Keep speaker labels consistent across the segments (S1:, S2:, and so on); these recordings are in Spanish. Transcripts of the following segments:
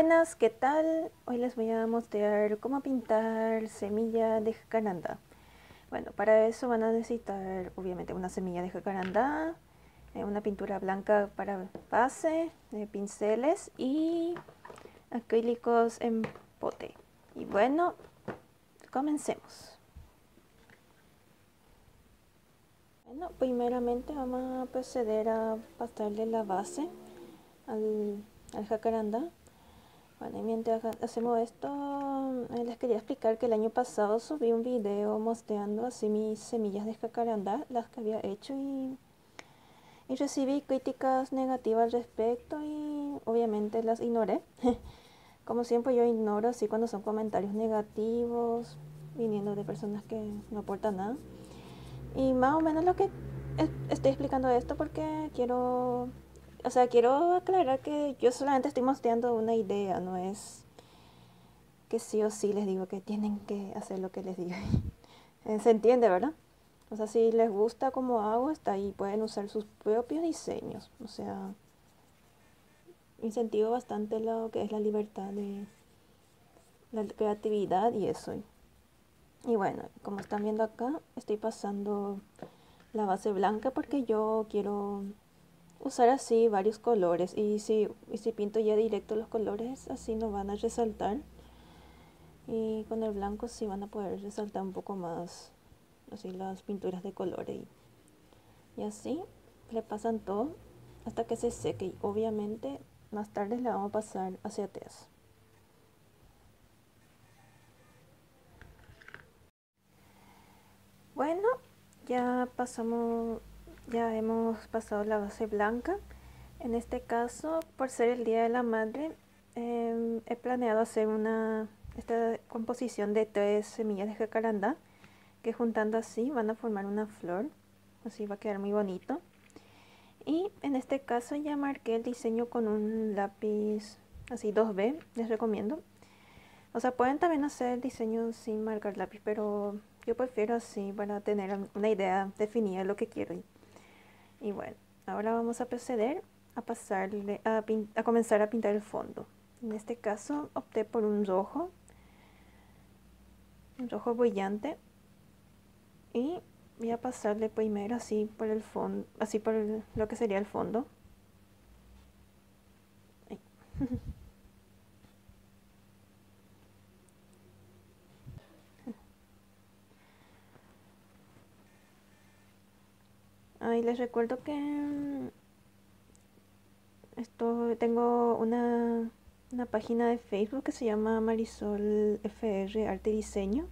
S1: Buenas, ¿qué tal? Hoy les voy a mostrar cómo pintar semilla de jacaranda. Bueno, para eso van a necesitar obviamente una semilla de jacaranda, eh, una pintura blanca para base, eh, pinceles y acrílicos en pote. Y bueno, comencemos. Bueno, primeramente vamos a proceder a pasarle la base al, al jacaranda. Bueno, mientras hacemos esto, eh, les quería explicar que el año pasado subí un video mostrando así mis semillas de jacaranda, las que había hecho y, y recibí críticas negativas al respecto y obviamente las ignoré. Como siempre yo ignoro así cuando son comentarios negativos, viniendo de personas que no aportan nada. Y más o menos lo que estoy explicando esto porque quiero, o sea, quiero aclarar que yo solamente estoy mostrando una idea, no es que sí o sí les digo que tienen que hacer lo que les digo. Se entiende, ¿verdad? O sea, si les gusta como hago, está ahí, pueden usar sus propios diseños. O sea, incentivo bastante lo que es la libertad de la creatividad y eso. Y bueno, como están viendo acá, estoy pasando la base blanca porque yo quiero usar así varios colores y si, y si pinto ya directo los colores así no van a resaltar. Y con el blanco sí van a poder resaltar un poco más así las pinturas de colores y, así le pasan todo hasta que se seque y obviamente más tarde le vamos a pasar hacia atrás. Bueno, ya pasamos, ya hemos pasado la base blanca. En este caso, por ser el Día de la Madre, em, he planeado hacer una esta composición de tres semillas de jacaranda que juntando así van a formar una flor. Así va a quedar muy bonito. Y en este caso ya marqué el diseño con un lápiz así 2B, les recomiendo. O sea, pueden también hacer el diseño sin marcar lápiz, pero yo prefiero así para tener una idea definida de lo que quiero. Y, bueno, ahora vamos a proceder a pasarle a, a comenzar a pintar el fondo. En este caso opté por un rojo, un rojo brillante y voy a pasarle primero así por el fondo, así por lo que sería el fondo. Y les recuerdo que mm, esto tengo una, una página de Facebook que se llama Marisol FR Arte y Diseño,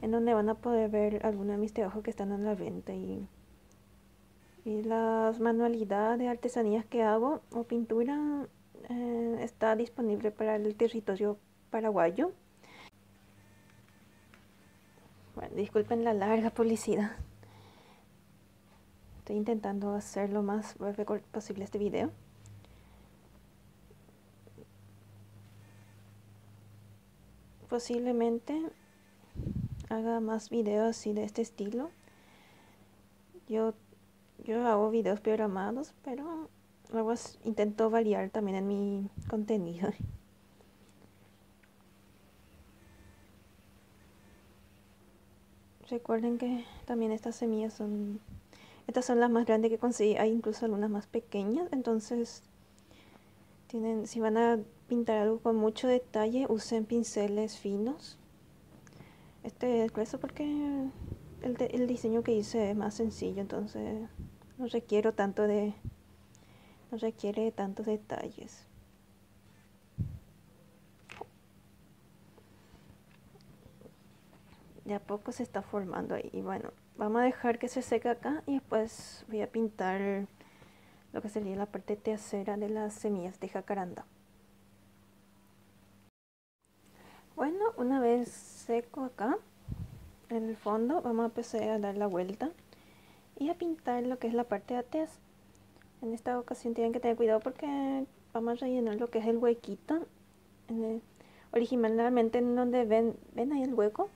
S1: en donde van a poder ver algunos de mis trabajos que están en la venta y, y las manualidades de artesanías que hago o pintura eh, está disponible para el territorio paraguayo. Bueno, disculpen la larga publicidad. Intentando hacer lo más breve posible este video. Posiblemente haga más videos así de este estilo. Yo, yo hago videos programados, pero luego intento variar también en mi contenido. Recuerden que también estas semillas son estas son las más grandes que conseguí. Hay incluso algunas más pequeñas. Entonces, tienen, si van a pintar algo con mucho detalle, usen pinceles finos. Este es grueso porque el, el diseño que hice es más sencillo. Entonces, no requiero tanto de... No requiere tantos detalles. De a poco se está formando ahí. Y bueno, vamos a dejar que se seque acá y después voy a pintar lo que sería la parte trasera de las semillas de jacaranda. Bueno, una vez seco acá, en el fondo, vamos a empezar a dar la vuelta y a pintar lo que es la parte de atrás. En esta ocasión tienen que tener cuidado porque vamos a rellenar lo que es el huequito. originalmente en donde ven, ven ahí el hueco,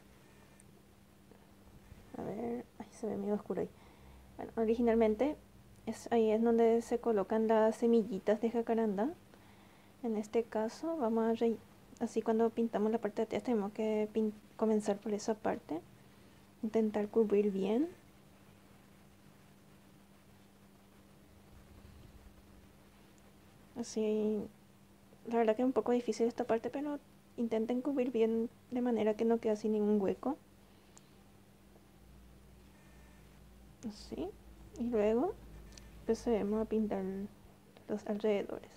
S1: a ver, se ve medio oscuro ahí. Bueno, originalmente es, ahí es donde se colocan las semillitas de jacaranda. En este caso vamos a así cuando pintamos la parte de atrás tenemos que comenzar por esa parte. Intentar cubrir bien. Así, la verdad que es un poco difícil esta parte, pero intenten cubrir bien de manera que no quede sin ningún hueco. Así. Y luego empecemos a pintar los alrededores.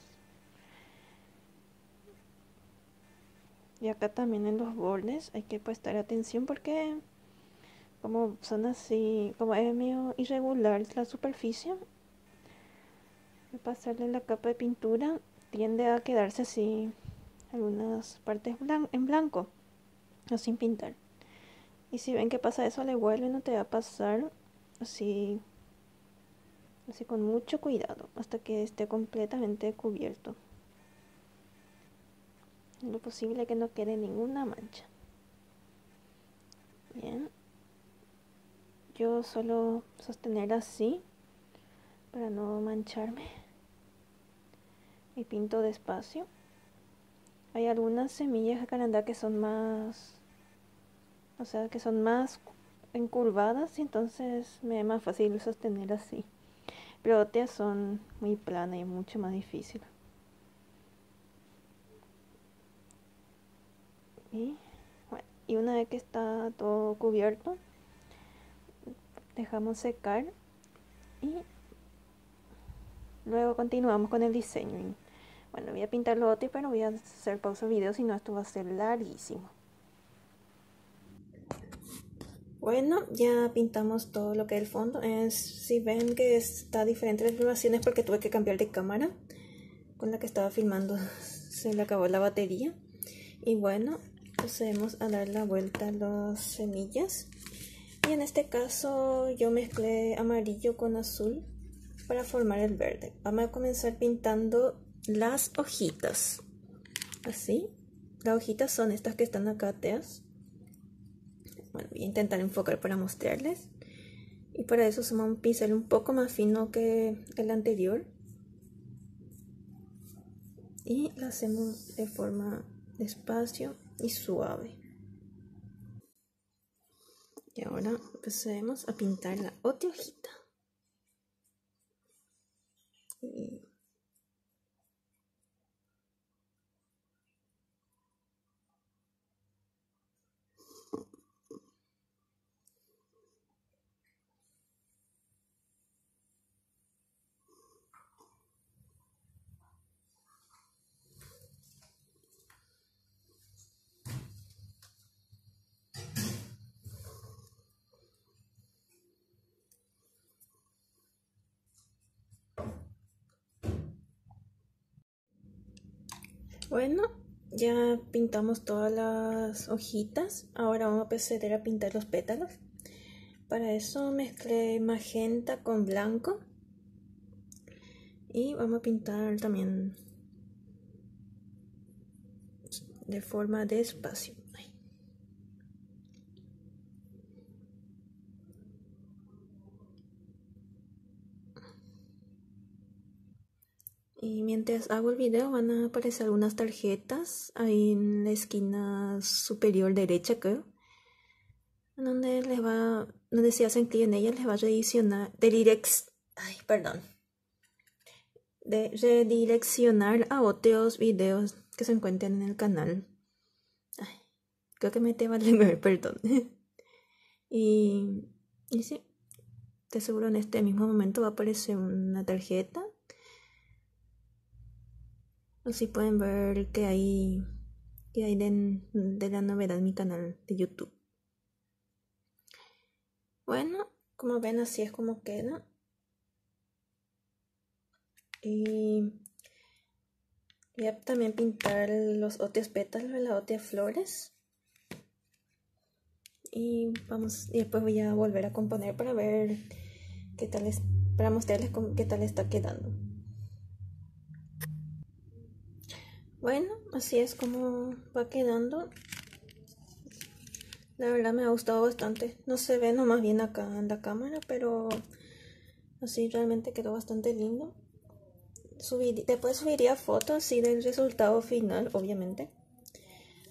S1: Y acá también en los bordes hay que prestar atención porque como son así, como es medio irregular la superficie, pasarle la capa de pintura tiende a quedarse así algunas partes en blanco o sin pintar. Y si ven que pasa eso, le vuelven no te va a pasar así, así con mucho cuidado hasta que esté completamente cubierto. Lo posible que no quede ninguna mancha. Bien. Yo suelo sostener así para no mancharme. Y pinto despacio. Hay algunas semillas jacarandá que son más, o sea, que son más encurvadas y entonces me es más fácil sostener así. Pero otras son muy planas y mucho más difícil. Y, una vez que está todo cubierto, dejamos secar y luego continuamos con el diseño. Bueno, voy a pintar lo otro, pero voy a hacer pausa video, si no esto va a ser larguísimo. Bueno, ya pintamos todo lo que es el fondo. Es, si ven que está diferente la filmación es porque tuve que cambiar de cámara. Con la que estaba filmando se le acabó la batería. Y bueno, procedemos a dar la vuelta a las semillas. Y en este caso yo mezclé amarillo con azul para formar el verde. Vamos a comenzar pintando las hojitas. Así. Las hojitas son estas que están acá teas. Bueno, voy a intentar enfocar para mostrarles. Y para eso usamos un pincel un poco más fino que el anterior. Y lo hacemos de forma despacio y suave. Y ahora procedemos a pintar la otra hojita. Bueno, ya pintamos todas las hojitas. Ahora vamos a proceder a pintar los pétalos. Para eso mezclé magenta con blanco. Y vamos a pintar también de forma despacio. Y mientras hago el video van a aparecer algunas tarjetas ahí en la esquina superior derecha creo. Donde les va, donde si hacen clic en ellas les va a redireccionar, ay, perdón, de redireccionar a otros videos que se encuentren en el canal. Ay, creo que me te va a perdón. y, y sí, te aseguro en este mismo momento va a aparecer una tarjeta Así pueden ver que hay, que hay de, la novedad en mi canal de YouTube. Bueno, como ven así es como queda. Y voy a también pintar los otros pétalos de las otras flores. Y vamos, y después voy a volver a componer para ver qué tal es, para mostrarles qué tal está quedando. Bueno, así es como va quedando. La verdad me ha gustado bastante. No se ve nomás bien acá en la cámara, pero así realmente quedó bastante lindo. después subiría fotos y del resultado final, obviamente.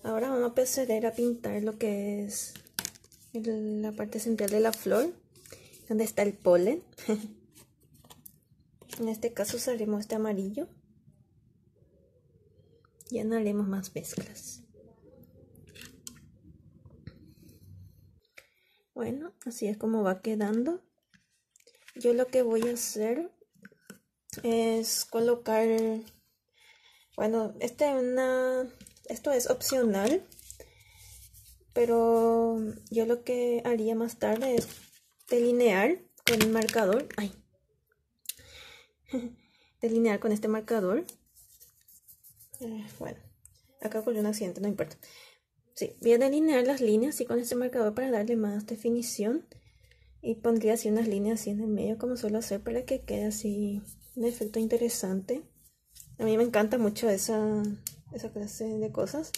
S1: Ahora vamos a proceder a pintar lo que es la parte central de la flor, donde está el polen. en este caso usaremos este amarillo. Y haremos más mezclas. Bueno, así es como va quedando. Yo lo que voy a hacer es colocar, bueno, este una, esto es opcional, pero yo lo que haría más tarde es delinear con el marcador, ay, delinear con este marcador. Eh, bueno, acá con un accidente, no importa. Sí, voy a delinear las líneas y con este marcador para darle más definición. Y pondría así unas líneas así en el medio como suelo hacer para que quede así un efecto interesante. A mí me encanta mucho esa, esa clase de cosas.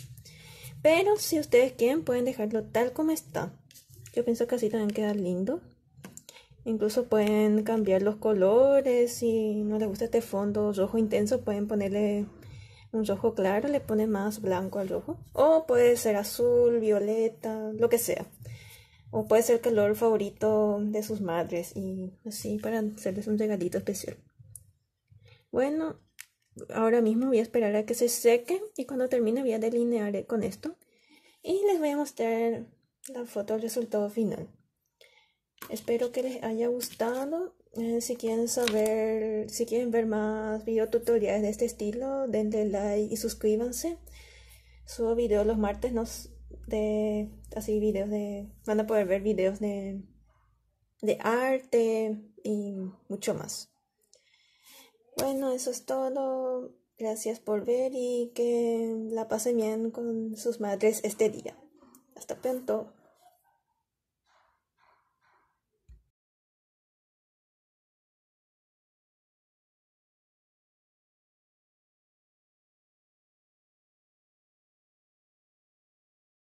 S1: Pero si ustedes quieren pueden dejarlo tal como está. Yo pienso que así también queda lindo. Incluso pueden cambiar los colores. Si no les gusta este fondo rojo intenso pueden ponerle un rojo claro. Le ponen más blanco al rojo. O puede ser azul, violeta, lo que sea. O puede ser el color favorito de sus madres. Y así para hacerles un regalito especial. Bueno, ahora mismo voy a esperar a que se seque y cuando termine voy a delinear con esto y les voy a mostrar la foto del resultado final. Espero que les haya gustado. Eh, si quieren saber, si quieren ver más videotutoriales de este estilo, denle like y suscríbanse. Subo videos los martes, no, de así videos de, van a poder ver videos de, de arte y mucho más. Bueno, eso es todo. Gracias por ver y que la pasen bien con sus madres este día. Hasta pronto.